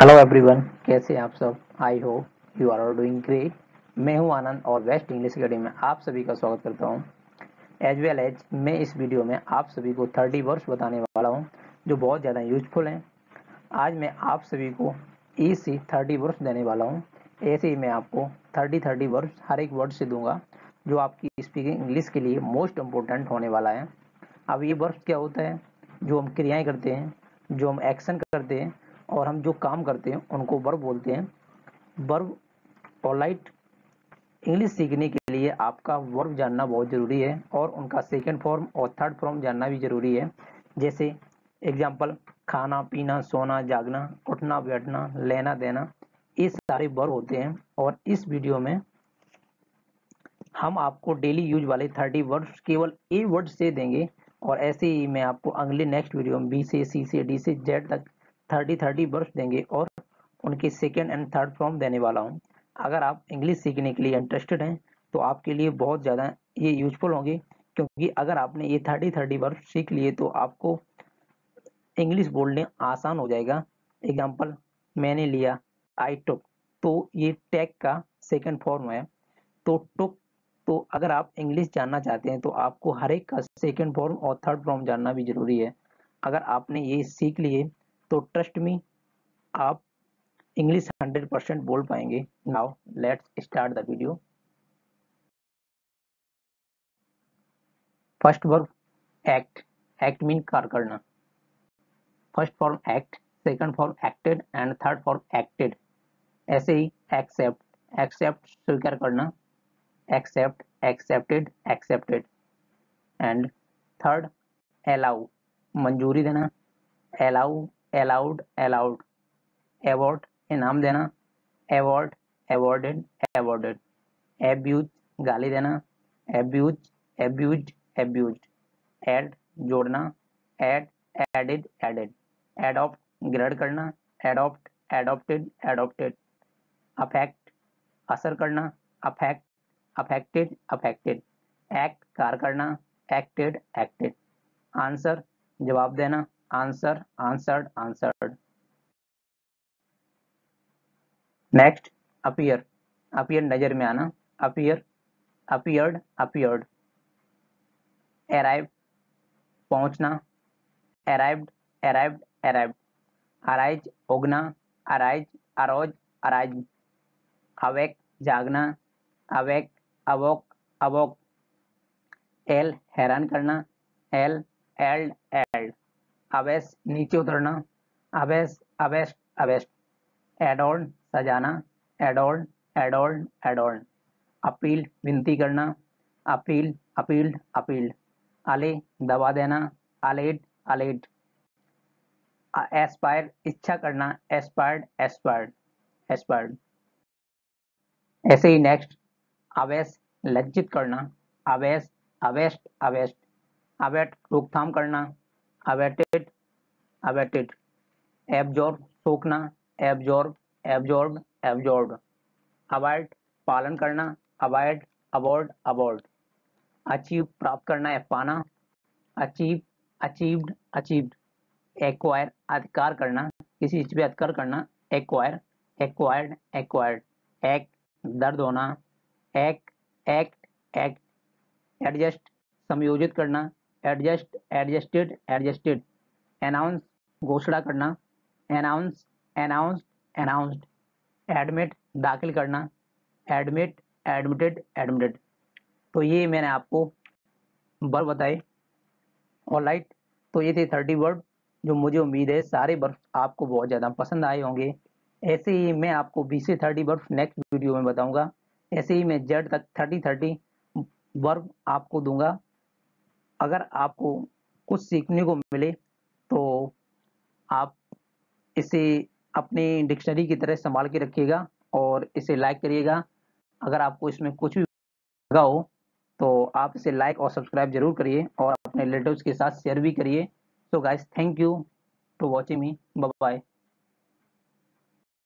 Hello everyone कैसे आप सब? I hope you are all doing great मैं हूँ आनंद और वेस्ट इंग्लिश अकेडमी में आप सभी का स्वागत करता हूँ। एज वेल एज मैं इस वीडियो में आप सभी को 30 वर्ड्स बताने वाला हूँ, जो बहुत ज़्यादा यूजफुल हैं। आज मैं आप सभी को ई से थर्टी वर्ड्स देने वाला हूँ। ऐसे ही मैं आपको थर्टी थर्टी वर्ड्स हर एक वर्ड से दूँगा, जो आपकी स्पीकिंग इंग्लिश के लिए मोस्ट इम्पोर्टेंट होने वाला है। अब ये वर्ड्स क्या होता है? जो हम क्रियाएँ करते हैं, जो हम एक्शन करते हैं और हम जो काम करते हैं, उनको वर्ब बोलते हैं। वर्ब और लाइट इंग्लिश सीखने के लिए आपका वर्ब जानना बहुत ज़रूरी है और उनका सेकेंड फॉर्म और थर्ड फॉर्म जानना भी ज़रूरी है। जैसे एग्ज़ाम्पल खाना, पीना, सोना, जागना, उठना, बैठना, लेना देना, ये सारे वर्ब होते हैं और इस वीडियो में हम आपको डेली यूज़ वाले थर्टी वर्ड्स केवल ए वर्ड से देंगे और ऐसे ही मैं आपको अगले नेक्स्ट वीडियो में बी से सी से डी से जेड तक थर्टी थर्टी वर्ष देंगे और उनके सेकेंड एंड थर्ड फॉर्म देने वाला हूँ। अगर आप इंग्लिश सीखने के लिए इंटरेस्टेड हैं तो आपके लिए बहुत ज़्यादा ये यूजफुल होंगे, क्योंकि अगर आपने ये थर्टी थर्टी वर्ष सीख लिए तो आपको इंग्लिश बोलने आसान हो जाएगा। एग्ज़ाम्पल मैंने लिया आई टुक तो ये टैग का सेकेंड फॉर्म है। तो टुक तो अगर आप इंग्लिश जानना चाहते हैं तो आपको हर एक का सेकेंड फॉर्म और थर्ड फॉर्म जानना भी ज़रूरी है। अगर आपने ये सीख लिए तो ट्रस्ट मी आप इंग्लिश हंड्रेड परसेंट बोल पाएँगे। Now let's start the video first verb act act mean car करना। First form act second form acted and third form acted ऐसे ही एक्सेप्ट एक्सेप्ट स्वीकार करना। Accept accepted accepted and third allow मंजूरी देना। Allow allowed allowed award इनाम देना award awarded awarded abuse गाली देना एब्यूज एब्यूज एब्यूज एड जोड़ना एड एडेड एडेड एडॉप्ट ग्रेड करना एडॉप्ट एडॉप्टेड एडॉप्टेड अफेक्ट असर करना अफेक्ट अफेक्टेड अफेक्टेड एक्ट कार करना एक्टेड एक्टेड आंसर जवाब देना answer answered answered next appear appear नज़र में आना. अपियर अपियर्ड अपियर्ड अराइव पहुँचना. अराइव्ड अराइव्ड अराइव्ड अराइज उगना. अराइज अरोज अराइज अवेक जागना. अवेक अवोक अवोक एल हैरान करना. एल एल्ड एल्ड अवेस नीचे उतरना। अवेस अवेस्ट अवेस्ट एडोल्ड सजाना। एडोल्ड एडोल्ड एडोल्ड अपील विनती करना। अपील अपील्ड अपील्ड अले दबा देना। अलेड अलेड एस्पायर इच्छा करना। एस्पायर्ड एस्पायर्ड एस्पायर्ड ऐसे ही नेक्स्ट अवेस लज्जित करना। अवेस अवेस्ट अवेस्ट अवेट रोकथाम करना। अवेटेड अवेटेड एब्जॉर्ब सोखना एब्जॉर्ब एब्जॉर्ब एब्जॉर्ब अवॉइड पालन करना अवॉइड अवॉर्ड अवॉर्ड अचीव प्राप्त करना है, पाना. अचीव अचीव्ड अचीव्ड एक्वायर अधिकार करना. किसी चीज़ पे अधिकार करना. एक्वायर एक्वायर्ड एक्वायर्ड एक दर्द होना. एक एक्ट एक्ट एडजस्ट समयोजित करना. एडजस्ट एडजस्टेड एडजस्टेड अनाउंस घोषणा करना. अनाउंस अनाउंस अनाउंस्ड एडमिट दाखिल करना. एडमिट एडमिटेड एडमिटेड तो ये मैंने आपको वर्ड बताए। और लाइट तो ये थे थर्टी वर्ड जो मुझे उम्मीद है सारे वर्ड आपको बहुत ज़्यादा पसंद आए होंगे। ऐसे ही मैं आपको बीस से थर्टी वर्ड नेक्स्ट वीडियो में बताऊँगा। ऐसे ही मैं जेड तक थर्टी थर्टी वर्ब आपको दूँगा। अगर आपको कुछ सीखने को मिले तो आप इसे अपनी डिक्शनरी की तरह संभाल के रखिएगा और इसे लाइक करिएगा। अगर आपको इसमें कुछ भी लगा हो तो आप इसे लाइक और सब्सक्राइब ज़रूर करिए और अपने रिलेटिव्स के साथ शेयर भी करिए। So guys thank you to watching me bye